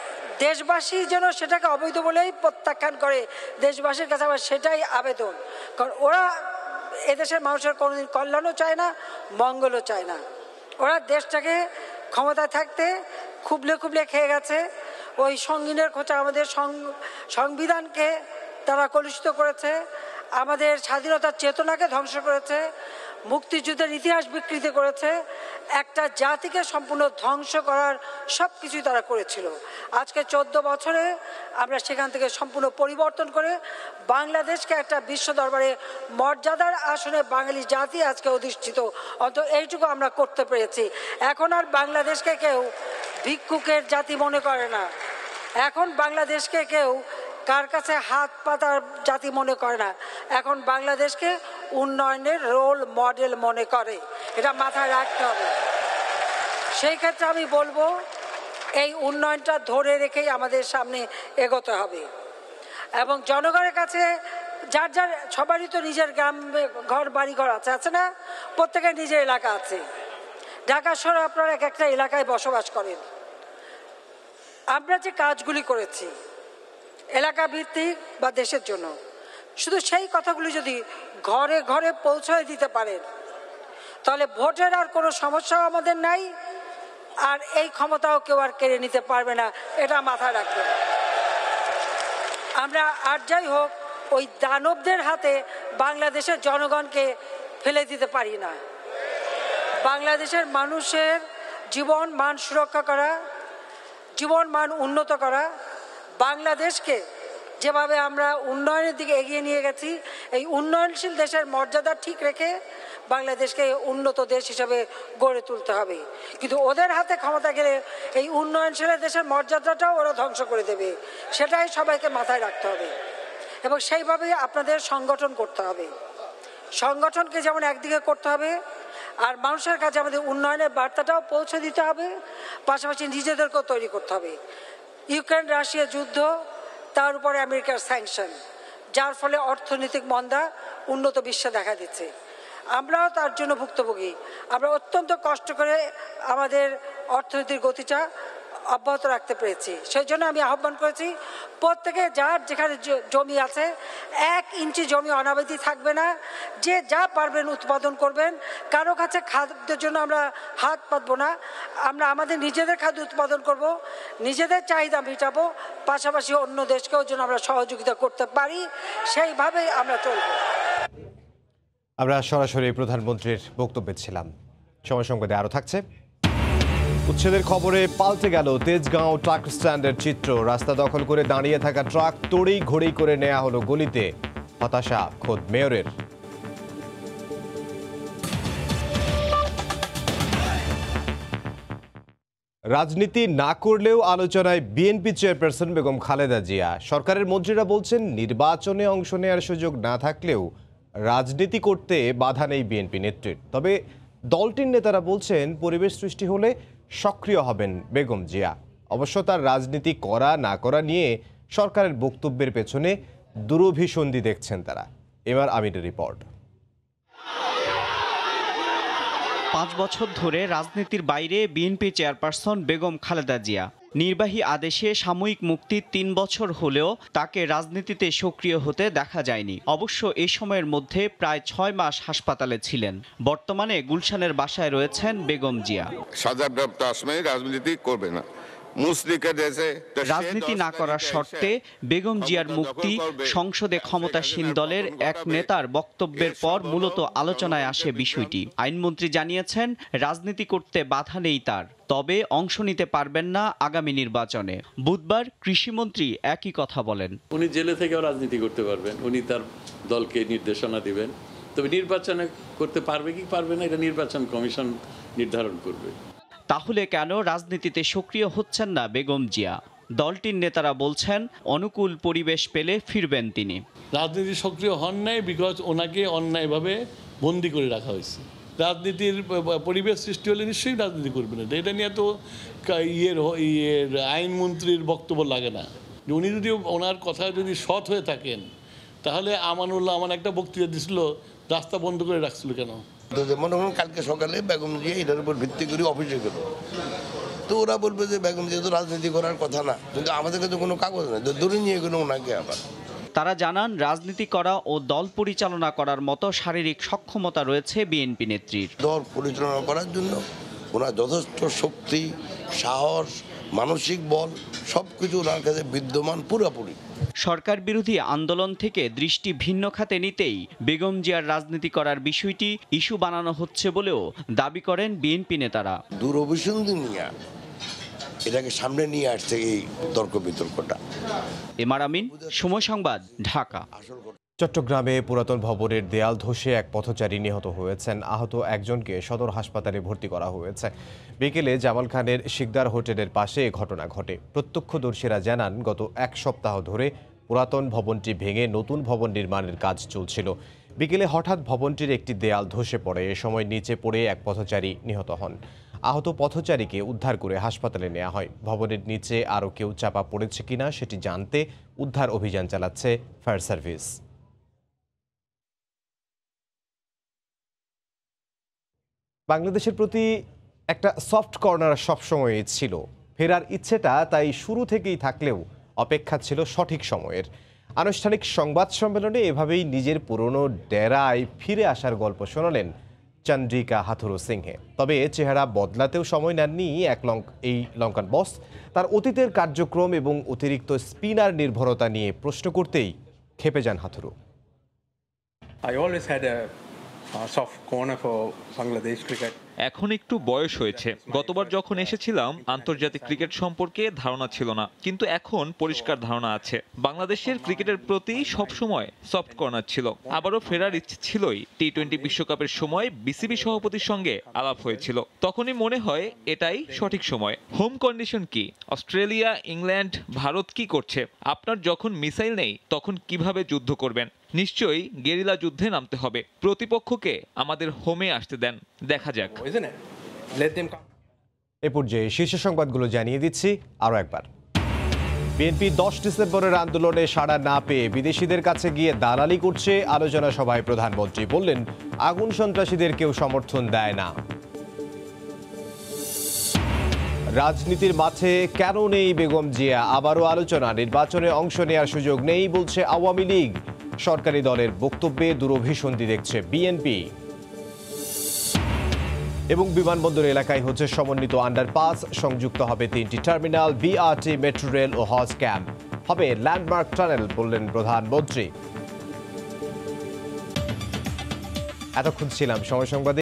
দেশবাসী যেন সেটাকে অবৈধ বলেই প্রত্যাখ্যান করে, দেশবাসীর কাছে আমার সেটাই আবেদন। কারণ ওরা এদেশের মানুষের কোনোদিন কল্যাণও চায় না, মঙ্গলও চায় না। ওরা দেশটাকে ক্ষমতায় থাকতে খুবলে খুবলে খেয়ে গেছে। ওই সঙ্গিনের খোঁচা আমাদের সংবিধানকে তারা কলুষিত করেছে। আমাদের স্বাধীনতার চেতনাকে ধ্বংস করেছে। মুক্তিযুদ্ধের ইতিহাস বিকৃতি করেছে। একটা জাতিকে সম্পূর্ণ ধ্বংস করার সব কিছুই তারা করেছিল। আজকে চোদ্দ বছরে আমরা সেখান থেকে সম্পূর্ণ পরিবর্তন করে বাংলাদেশকে একটা বিশ্ব দরবারে মর্যাদার আসনে বাঙালি জাতি আজকে অধিষ্ঠিত। অন্ত এইটুকু আমরা করতে পেরেছি। এখন আর বাংলাদেশকে কেউ ভিক্ষুকের জাতি মনে করে না। এখন বাংলাদেশকে কেউ কার কাছে হাত পাতার জাতি মনে করে না? এখন বাংলাদেশকে উন্নয়নের রোল মডেল মনে করে। এটা মাথায় রাখতে হবে। সেই ক্ষেত্রে আমি বলব, এই উন্নয়নটা ধরে রেখেই আমাদের সামনে এগোতে হবে। এবং জনগণের কাছে যার যার, সবারই তো নিজের গ্রাম ঘর বাড়ি ঘর আছে আছে না? প্রত্যেকের নিজের এলাকা আছে। ঢাকা শহরে আপনারা এক একটা এলাকায় বসবাস করেন। আমরা যে কাজগুলি করেছি এলাকা ভিত্তিক বা দেশের জন্য। শুধু সেই কথাগুলি যদি ঘরে ঘরে পৌঁছায় দিতে পারেন, তাহলে ভোটের আর কোনো সমস্যাও আমাদের নাই, আর এই ক্ষমতাও কেউ আর কেড়ে নিতে পারবে না, এটা মাথায় রাখবেন। আমরা আর যাই হোক, ওই দানবদের হাতে বাংলাদেশের জনগণকে ফেলে দিতে পারি না। বাংলাদেশের মানুষের জীবন মান সুরক্ষা করা, জীবন মান উন্নত করা বাংলাদেশকে যেভাবে আমরা উন্নয়নের দিকে এগিয়ে নিয়ে গেছি, এই উন্নয়নশীল দেশের মর্যাদা ঠিক রেখে বাংলাদেশকে উন্নত দেশ হিসাবে গড়ে তুলতে হবে। কিন্তু ওদের হাতে ক্ষমতা গেলে এই উন্নয়নশীল দেশের মর্যাদাটাও ওরা ধ্বংস করে দেবে। সেটাই সবাইকে মাথায় রাখতে হবে। এবং সেইভাবে আপনাদের সংগঠন করতে হবে। সংগঠনকে যেমন একদিকে করতে হবে, আর মানুষের কাছে আমাদের উন্নয়নের বার্তাটাও পৌঁছে দিতে হবে, পাশাপাশি নিজেদেরকেও তৈরি করতে হবে। ইউক্রেন রাশিয়া যুদ্ধ, তার উপরে আমেরিকার স্যাংশন যার ফলে অর্থনৈতিক মন্দা উন্নত বিশ্বে দেখা দিচ্ছে। আমরাও তার জন্য ভুক্তভোগী। আমরা অত্যন্ত কষ্ট করে আমাদের অর্থনীতির গতিটা অব্যাহত রাখতে পেরেছি। সেই জন্য আমি আহ্বান করেছি, প্রত্যেকে যার যেখানে জমি আছে, এক ইঞ্চি জমি অনাবাদি থাকবে না। যে যা পারবেন উৎপাদন করবেন। কারও কাছে খাদ্যের জন্য আমরা হাত পাতবো না। আমরা আমাদের নিজেদের খাদ্য উৎপাদন করব, নিজেদের চাহিদা মেটাবো, পাশাপাশি অন্য দেশকেও যেন আমরা সহযোগিতা করতে পারি, সেইভাবেই আমরা চলবো। আমরা সরাসরি প্রধানমন্ত্রীর বক্তব্যে ছিলাম। সময় সংবাদে আরও থাকছে। উচ্ছেদের খবরে পাল্টে গেল তেজগাঁও ট্রাক স্ট্যান্ডের চিত্র। রাস্তা দখল করে দাঁড়িয়ে থাকা ট্রাক তড়ি ঘড়ি করে নেওয়া হলো গলিতে। হতাশা, খোদ মেয়রের। রাজনীতি না করলেও আলোচনায় বিএনপি চেয়ারপারসন বেগম খালেদা জিয়া। সরকারের মন্ত্রীরা বলছেন, নির্বাচনে অংশ নেওয়ার সুযোগ না থাকলেও রাজনীতি করতে বাধা নেই বিএনপি নেতৃত্ব তবে দলটির নেতারা বলছেন, পরিবেশ সৃষ্টি হলে সক্রিয় হবেন বেগম জিয়া। অবশ্য তার রাজনীতি করা, না করা নিয়ে সরকারের বক্তব্যের পেছনে দুরভিসন্ধি দেখছেন তারা। এবার আমিরের রিপোর্ট। পাঁচ বছর ধরে রাজনীতির বাইরে বিএনপি চেয়ারপারসন বেগম খালেদা জিয়া। নির্বাহী আদেশে সাময়িক মুক্তির তিন বছর হলেও তাকে রাজনীতিতে সক্রিয় হতে দেখা যায়নি। অবশ্য এ সময়ের মধ্যে প্রায় ছয় মাস হাসপাতালে ছিলেন। বর্তমানে গুলশানের বাসায় রয়েছেন বেগম জিয়া। সাজাপ্রাপ্ত আসমে রাজনীতি করবে না। রাজনীতি না করার শর্তে বেগম জিয়ার মুক্তি সংসদে ক্ষমতাসীন দলের এক নেতার বক্তব্যের পর মূলত আলোচনায় আসে বিষয়টি। আইনমন্ত্রী জানিয়েছেন রাজনীতি করতে বাধা নেই তার তবে অংশ নিতে পারবেন না আগামী নির্বাচনে। বুধবার কৃষিমন্ত্রী একই কথা বলেন। উনি জেলে থেকেও রাজনীতি করতে পারবেন উনি তার দলকে নির্দেশনা দিবেন। তবে নির্বাচনে করতে পারবে কি পারবে না এটা নির্বাচন কমিশন নির্ধারণ করবে। তাহলে কেন রাজনীতিতে সক্রিয় হচ্ছেন না বেগম জিয়া? দলটির নেতারা বলছেন, অনুকূল পরিবেশ পেলে ফিরবেন তিনি। রাজনীতি সক্রিয় হন নাই বিকজ ওনাকে অন্যায়ভাবে বন্দি করে রাখা হয়েছে। রাজনীতির পরিবেশ সৃষ্টি হলে নিশ্চয়ই রাজনীতি করবে না। এটা নিয়ে তো ইয়ের ইয়ের আইনমন্ত্রীর বক্তব্য লাগে না। উনি যদি ওনার কথা যদি সৎ হয়ে থাকেন, তাহলে আমানুল্লাহ আমার একটা বক্তৃতা দিছিল, রাস্তা বন্ধ করে রাখছিল কেন? মনে করুন কালকে সকালে বেগম জিয়া এটার উপর ভিত্তি করে অফিসে গেল। তো ওরা বলবে যে বেগম জিয়া তো রাজনীতি করার কথা না কিন্তু আমাদের কাছে কোনো কাগজ নেই তো দূরে নিয়ে গেল ওনাকে আবার। তারা জানান রাজনীতি করা ও দল পরিচালনা করার মতো শারীরিক সক্ষমতা রয়েছে বিএনপি নেত্রীর। দল পরিচালনা করার জন্য ওনার যথেষ্ট শক্তি সাহস মানসিক বল সব কিছু ওনার কাছে বিদ্যমান পুরোপুরি। সরকার বিরোধী আন্দোলন থেকে দৃষ্টি ভিন্ন খাতে নিতেই বেগম জিয়ার রাজনীতি করার বিষয়টি ইস্যু বানানো হচ্ছে বলেও দাবি করেন বিএনপি নেতারা। এটাকে সামনে নিয়ে আসছে এই তর্ক বিতর্কটা। এমার আমিন সময় সংবাদ ঢাকা। চট্টগ্রামে পুরাতন ভবনের দেয়াল ধসে এক পথচারী নিহত হয়েছেন। আহত একজনকে সদর হাসপাতালে ভর্তি করা হয়েছে। বিকেলে জামাল খানের শিকদার হোটেলের পাশে এ ঘটনা ঘটে। প্রত্যক্ষদর্শীরা জানান, গত এক সপ্তাহ ধরে পুরাতন ভবনটি ভেঙে নতুন ভবন নির্মাণের কাজ চলছিল। বিকেলে হঠাৎ ভবনটির একটি দেয়াল ধসে পড়ে। এ সময় নিচে পড়ে এক পথচারী নিহত হন। আহত পথচারীকে উদ্ধার করে হাসপাতালে নেওয়া হয়। ভবনের নিচে আরও কেউ চাপা পড়েছে কিনা সেটি জানতে উদ্ধার অভিযান চালাচ্ছে ফায়ার সার্ভিস। বাংলাদেশের প্রতি একটা সফট কর্নার সবসময়ই ছিল। ফেরার ইচ্ছেটা তাই শুরু থেকেই থাকলেও অপেক্ষা ছিল সঠিক সময়ের। আনুষ্ঠানিক সংবাদ সম্মেলনে এভাবেই নিজের পুরনো ডেরায় ফিরে আসার গল্প শোনালেন চন্দ্রিকা হাথুরু সিংহে। তবে চেহারা বদলাতেও সময় নেননি এক লঙ্ক এই লঙ্কান বস। তার অতীতের কার্যক্রম এবং অতিরিক্ত স্পিনার নির্ভরতা নিয়ে প্রশ্ন করতেই খেপে যান Hathuru. I always had a, এখন একটু বয়স হয়েছে। গতবার যখন এসেছিলাম, আন্তর্জাতিক ক্রিকেট সম্পর্কে ধারণা ছিল না। কিন্তু এখন পরিষ্কার ধারণা আছে। বাংলাদেশের ক্রিকেটের প্রতি সবসময় সফট কর্নার ছিল। আবারও ফেরার ইচ্ছে ছিলই। টি টোয়েন্টি বিশ্বকাপের সময় বিসিবি সভাপতির সঙ্গে আলাপ হয়েছিল। তখনই মনে হয় এটাই সঠিক সময়। হোম কন্ডিশন কি? অস্ট্রেলিয়া, ইংল্যান্ড, ভারত কি করছে? আপনার যখন মিসাইল নেই, তখন কীভাবে যুদ্ধ করবেন? নিশ্চয়ই গেরিলা যুদ্ধে নামতে হবে। প্রতিপক্ষকে আমাদের হোমে আসতে দেন। দেখা যাক। Come. এ পর্যায়ে শীর্ষ সংবাদগুলো জানিয়ে দিচ্ছি আরও একবার। বিএনপি দশ ডিসেম্বরের আন্দোলনে সাড়া না পেয়ে বিদেশিদের কাছে গিয়ে দালালি করছে আলোচনা সভায় প্রধানমন্ত্রী। বললেন আগুন সন্ত্রাসীদের কেউ সমর্থন দেয় না। রাজনীতির মাঠে কেন নেই বেগম জিয়া? আবারও আলোচনা নির্বাচনে অংশ নেওয়ার সুযোগ নেই বলছে আওয়ামী লীগ। সরকারি দলের বক্তব্যে দুরভিসন্ধি দেখছে বিএনপি। এবং বিমানবন্দর এলাকায় হচ্ছে সমন্বিত আন্ডারপাস সংযুক্ত হবে তিনটি টার্মিনাল বিআরটি মেট্রো রেল ও হজ ক্যাম্প হবে ল্যান্ডমার্ক টানেল বললেন প্রধানমন্ত্রী। এতক্ষণ ছিলাম সময় সংবাদে।